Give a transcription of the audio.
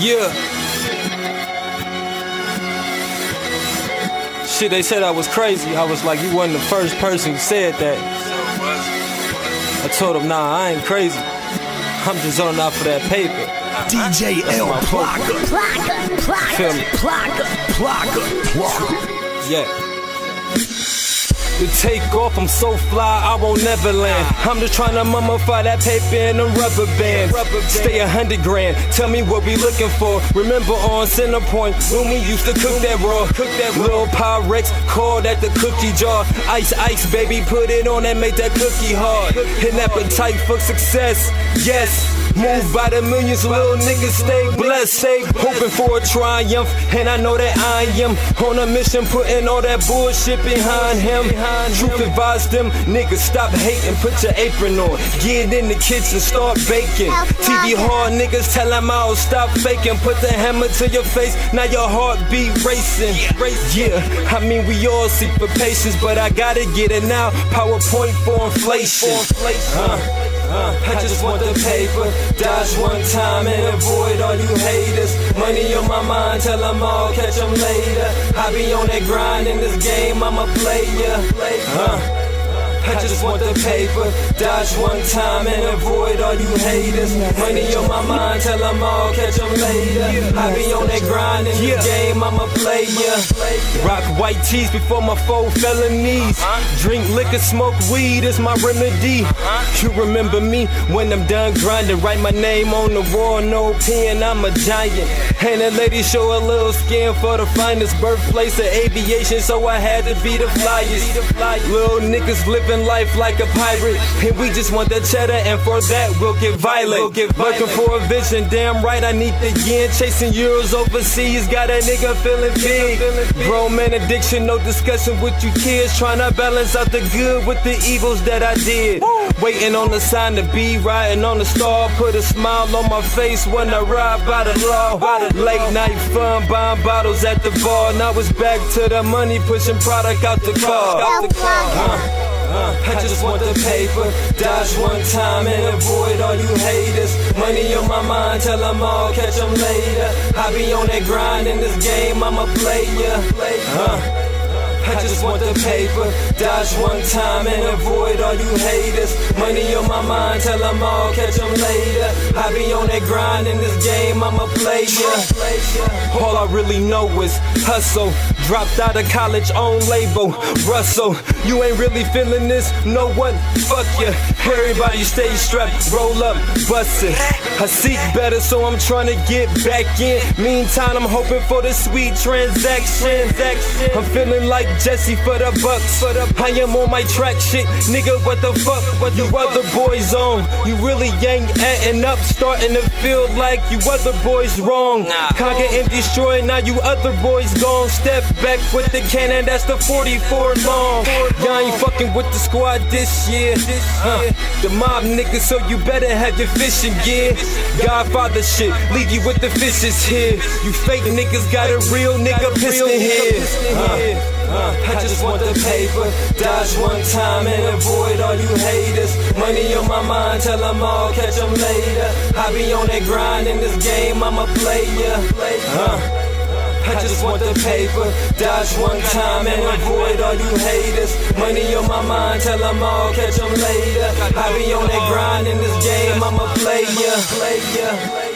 Yeah. Shit, they said I was crazy. I was like, you wasn't the first person who said that. I told them, nah, I ain't crazy. I'm just on out for that paper. DJ That's L Plaka. Plaka, plaka, plaka. Plaka. Plaka. Yeah. To take off, I'm so fly, I won't never land. I'm just trying to mummify that paper in a rubber band. Stay a hundred grand, tell me what we looking for. Remember on Center Point when we used to cook that raw. Cook that little Pyrex, call that the cookie jar. Ice, ice, baby, put it on and make that cookie hard. An appetite for success, yes. Move by the millions, little niggas stay blessed. Stay hoping for a triumph, and I know that I am on a mission, putting all that bullshit behind him. Truth advise them, niggas stop hating, put your apron on. Get in the kitchen, start baking. TV hard niggas tell them I'll stop faking. Put the hammer to your face, now your heartbeat racing. Yeah, I mean we all seek for patience, but I gotta get it now. PowerPoint for inflation. Uh. Uh, I just want the paper, dodge one time and avoid all you haters. Money on my mind, tell them all, catch them later. I be on that grind in this game, I'm a player. Uh, I just want the paper, dodge one time and avoid all you haters. Money on my mind, tell them all, catch them later. I be on that grind in this game, I'm a player. Rock white tees before my four felonies. Drink liquor, smoke weed is my remedy. You remember me when I'm done grinding. Write my name on the wall, no pen, I'm a giant. And the ladies show a little skin for the finest birthplace of aviation, so I had to be the flyest. Little niggas living life like a pirate, and we just want the cheddar, and for that we'll get violent. Looking for a vision, damn right I need the yen. Chasing euros overseas, got a nigga feeling big. Grown man addiction, no discussion with you kids. Trying to balance out the good with the evils that I did. Waiting on the sign to be riding on the star. Put a smile on my face when I ride by the law. Late night fun, buying bottles at the bar. Now it's back to the money, pushing product out the car. Uh. Uh, I just want the paper, dodge one time and avoid all you haters. Money on my mind, tell them all, catch them later. I be on that grind in this game, I'm a player. Uh, I just want the paper, dodge one time and avoid all you haters. Money on my mind, tell them all, catch them later. I be on that grind in this game, I'm a player. All I really know is hustle. Dropped out of college, own label. Russell, you ain't really feeling this, no one, fuck ya. Everybody stay strapped, roll up, bust it. I seek better, so I'm trying to get back in. Meantime, I'm hoping for the sweet transaction. I'm feeling like Jesse for the bucks. For the I am on my track shit, nigga. What the fuck? What you other boys on? You really ain't acting up, starting to feel like you other boys wrong. Conquer and destroy, now you other boys gone. Step back with the cannon, that's the 44 long. Y'all ain't fucking with the squad this year. Uh, the mob nigga, so you better have your fishing gear. Godfather shit, leave you with the fishes here. You fake niggas got a real nigga piston here. Uh, uh, I just want the paper, dodge one time and avoid all you haters. Money on my mind, tell them all, catch them later. I be on that grind in this game, I'm a player. Uh, I just want the paper, dodge one time and avoid all you haters. Money on my mind, tell them all, catch them later. I be on that grind in this game, I'm a player. player.